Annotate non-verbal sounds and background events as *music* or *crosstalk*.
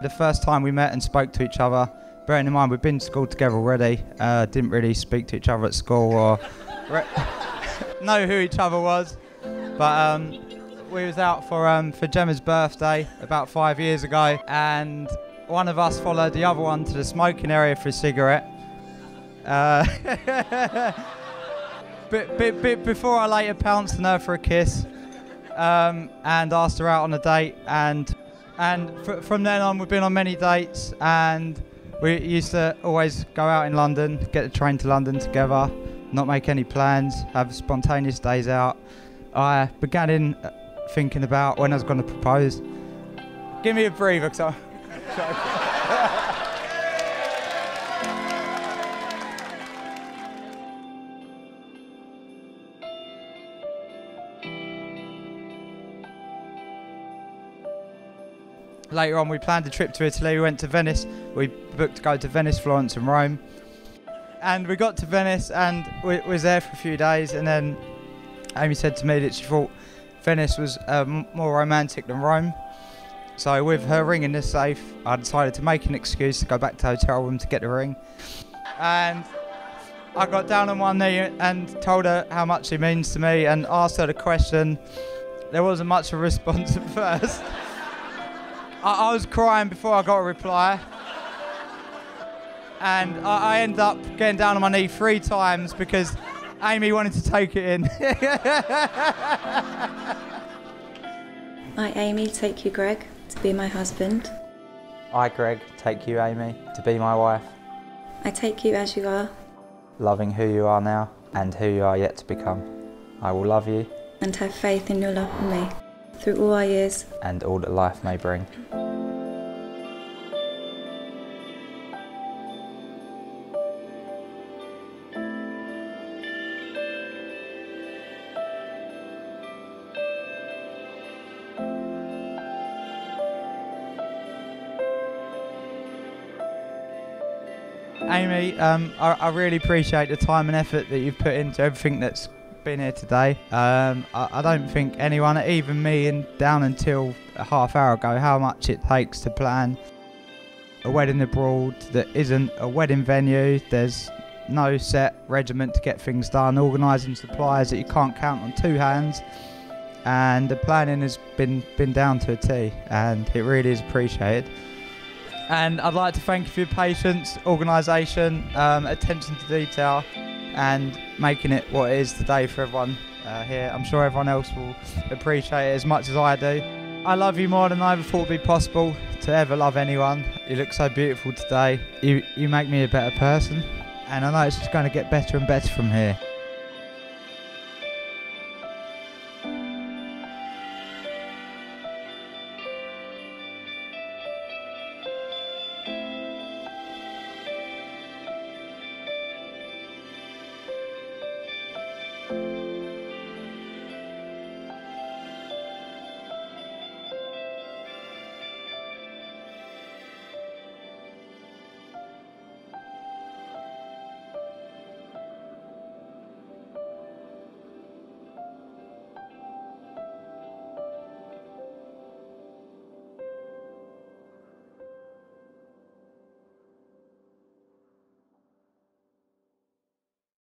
The first time we met and spoke to each other, bearing in mind we've been to school together already, uh, didn't really speak to each other at school or *laughs* *laughs* know who each other was. But um, we was out for um, for Gemma's birthday about five years ago, and one of us followed the other one to the smoking area for a cigarette. Uh, *laughs* bit, bit, bit before I later pounced on her for a kiss um, and asked her out on a date. And and fr- from then on, we've been on many dates, and we used to always go out in London, get the train to London together, not make any plans, have spontaneous days out. I began in uh, thinking about when I was going to propose. Give me a breather, cause *laughs* Later on, we planned a trip to Italy. We went to Venice. We booked to go to Venice, Florence, and Rome. And we got to Venice and we was there for a few days. And then Amy said to me that she thought Venice was uh, more romantic than Rome. So, with her ring in the safe, I decided to make an excuse to go back to the hotel room to get the ring. And I got down on one knee and told her how much it means to me and asked her the question. There wasn't much of a response at first. *laughs* I, I was crying before I got a reply. And I, I ended up getting down on my knee three times because Amy wanted to take it in. *laughs* I, Amy, take you, Greg, to be my husband. I, Greg, take you, Amy, to be my wife, I take you as you are loving who you are now and who you are yet to become. I will love you and have faith in your love for me through all our years. and all that life may bring. Amy, um, I, I really appreciate the time and effort that you've put into everything that's been here today. Um, I, I don't think anyone, even me, and down until a half hour ago, how much it takes to plan a wedding abroad that isn't a wedding venue. There's no set regiment to get things done, organising supplies that you can't count on two hands. And the planning has been, been down to a T, and it really is appreciated. And I'd like to thank you for your patience, organisation, um, attention to detail, and making it what it is today for everyone uh, here. I'm sure everyone else will appreciate it as much as I do. I love you more than I ever thought would be possible to ever love anyone. You look so beautiful today. You, you make me a better person, and I know it's just going to get better and better from here.